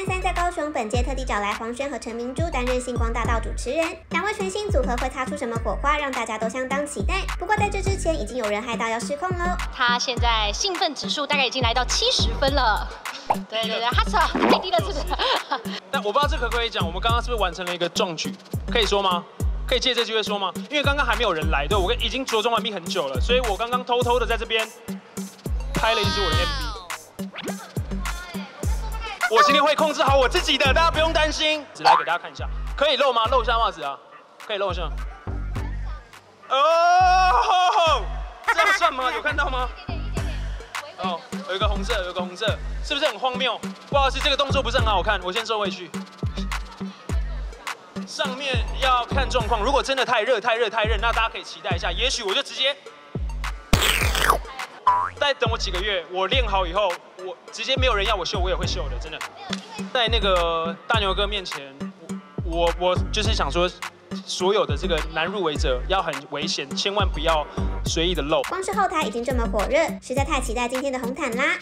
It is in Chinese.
三三在高雄，本届特地找来黄轩和陈明珠担任星光大道主持人，两位全新组合会擦出什么火花，让大家都相当期待。不过在这之前，已经有人嗨到要失控喽。他现在兴奋指数大概已经来到七十分了。对对对，哈操，太低了，是不是？但我不知道这可不可以讲，我们刚刚是不是完成了一个壮举？可以说吗？可以借这机会说吗？因为刚刚还没有人来，对我已经着装完毕很久了，所以我刚刚偷偷的在这边拍了一支我的 MV。我今天会控制好我自己的，大家不用担心。只来给大家看一下，可以露吗？露一下袜子啊，可以露一下。哦，这样算吗？有看到吗？哦，有一个红色，有一个红色，是不是很荒谬？不好意思，这个动作不是很好看，我先收回去。上面要看状况，如果真的太热、太热、太热，那大家可以期待一下，也许我就直接。再等我几个月，我练好以后，我直接没有人要我秀，我也会秀的，真的。在那个大牛哥面前，我我就是想说，所有的这个男入围者要很危险，千万不要随意的露。光是后台已经这么火热，实在太期待今天的红毯啦！